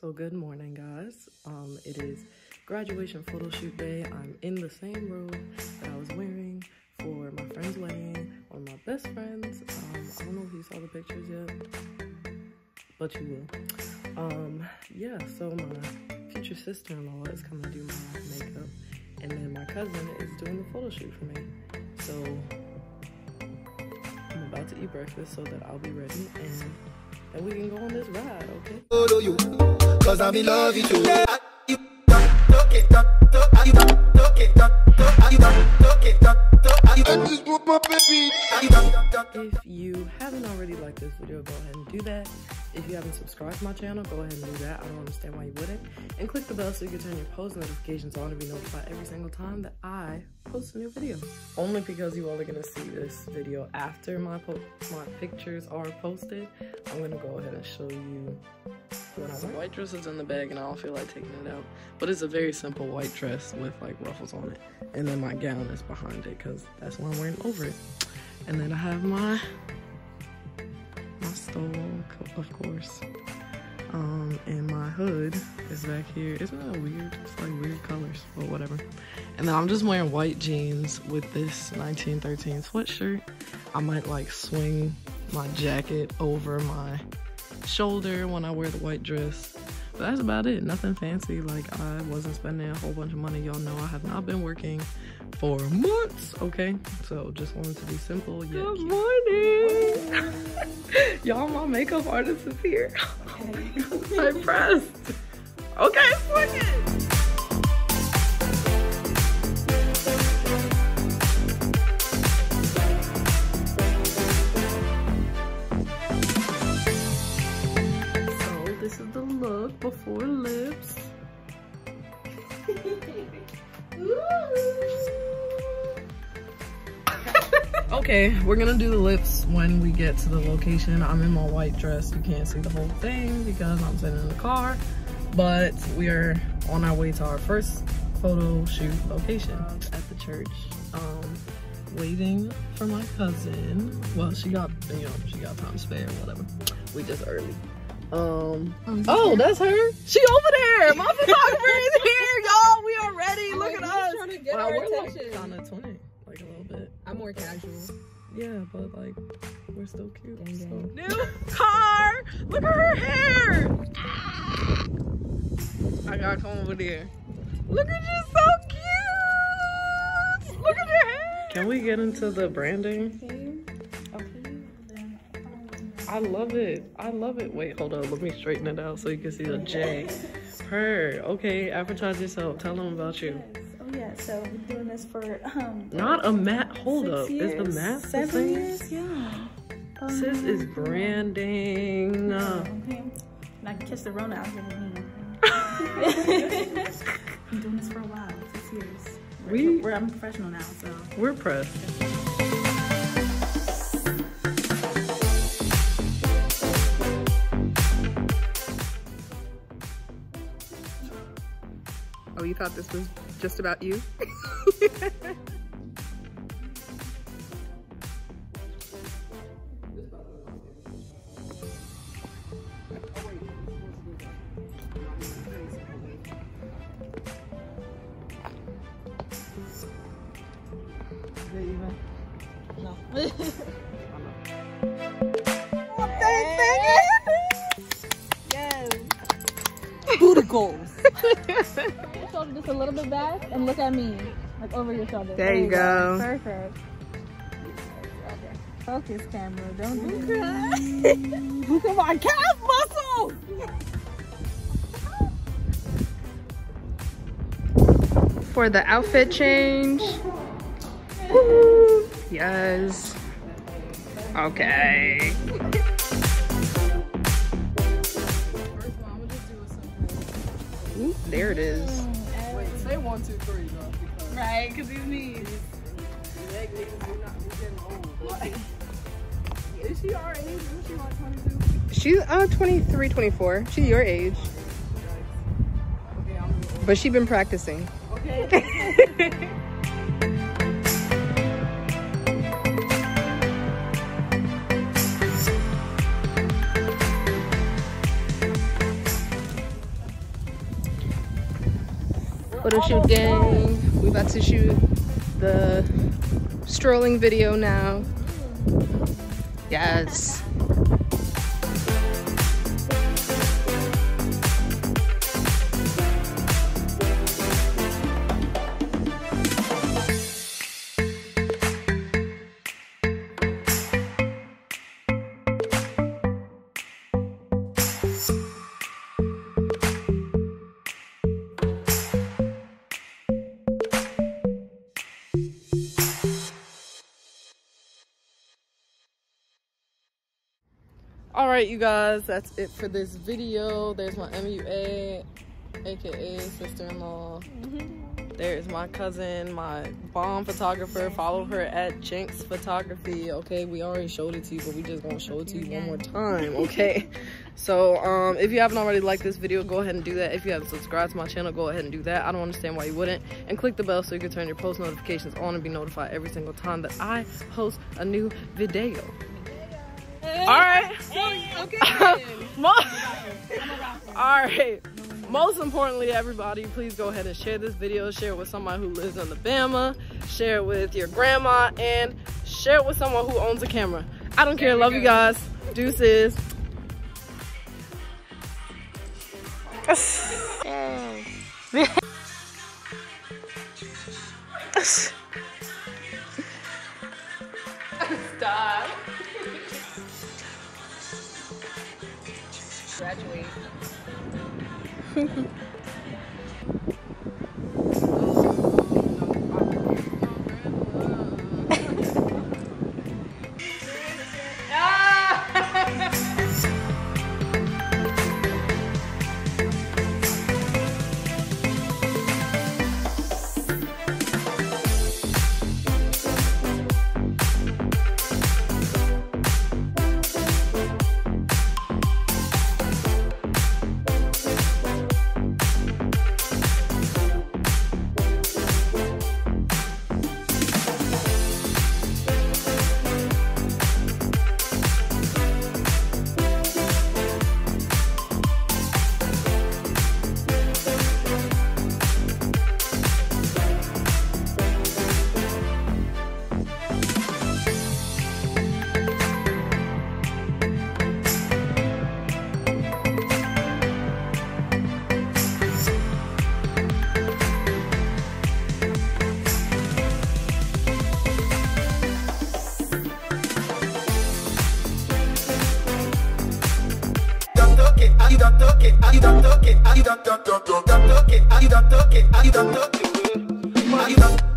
So good morning, guys. Um, it is graduation photo shoot day. I'm in the same robe that I was wearing for my friend's wedding. One of my best friends. Um, I don't know if you saw the pictures yet, but you will. Um, yeah. So my future sister-in-law is coming to do my makeup, and then my cousin is doing the photo shoot for me. So I'm about to eat breakfast so that I'll be ready and then we can go on this ride, okay? Cause I'm in love with you. If you haven't already liked this video, go ahead and do that. If you haven't subscribed to my channel, go ahead and do that. I don't understand why you wouldn't. And click the bell so you can turn your post notifications on to be notified every single time that I post a new video. Only because you all are gonna see this video after my my pictures are posted, I'm gonna go ahead and show you White dress is in the bag and I don't feel like taking it out. But it's a very simple white dress with like ruffles on it. And then my gown is behind it because that's what I'm wearing over it. And then I have my my stole, of course. Um, and my hood is back here. Isn't that weird? It's like weird colors, but whatever. And then I'm just wearing white jeans with this 1913 sweatshirt. I might like swing my jacket over my shoulder when I wear the white dress. But that's about it. Nothing fancy. Like I wasn't spending a whole bunch of money. Y'all know I have not been working for months. Okay, so just wanted to be simple. Yet Good morning. Y'all, my makeup artist is here. I'm impressed. Okay, okay, we're gonna do the lips when we get to the location. I'm in my white dress. You can't see the whole thing because I'm sitting in the car. But we are on our way to our first photo shoot location at the church. Um, waiting for my cousin. Well, she got, you know, she got time spare, whatever. We just early. Um. Oh, oh that's her. She over there. My photographer is here, y'all. We are ready. Look at us. Trying to get wow, our attention. Like kind of twinning, like a little bit. I'm more casual. Yeah, but like we're still cute. Dang, so. New car. Look at her hair. I gotta come over there. Look at you, so cute. Look at your hair. Can we get into the branding? I love it. I love it. Wait, hold on. Let me straighten it out so you can see the J. Her. Okay, advertise yourself. Tell them about you. Yeah, so we're doing this for um. Not a mat. Hold up. Years, is the mat seven years? Yeah. Um, Sis is branding. Uh, okay. And I can kiss the Rona out here. I'm doing this for a while. Six years. We're, we, we're, I'm professional now, so. We're pressed. Thought this was just about you? Booty goals shoulder just a little bit back and look at me, like over your shoulder. There, there you go. go. Perfect. Okay. Focus camera, don't do that. Look at my calf muscle! For the outfit change. Yes. Okay. there it is say one, two, three, though. Because right, because he's me. Leg niggas do not be getting old. Is she our age? Is she like 22? She's uh 23, 24. She's your age. Okay, but she been practicing. Okay. shoot gang. We about to shoot the strolling video now. Yes. All right you guys that's it for this video. There's my mua aka sister-in-law. There's my cousin my bomb photographer. Follow her at jinx photography okay? We already showed it to you but we just gonna show it to you one more time okay? So um if you haven't already liked this video go ahead and do that. If you haven't subscribed to my channel go ahead and do that. I don't understand why you wouldn't. And click the bell so you can turn your post notifications on and be notified every single time that i post a new video all right. Okay. All right. Most importantly, everybody, please go ahead and share this video. Share it with somebody who lives in Alabama. Share it with your grandma and share it with someone who owns a camera. I don't care. Love you guys. Deuces. Stop. Graduate. don't talk it, you don't talk it, you don't talk it, you don't talk it, you don't talk it, you don't talk it, you don't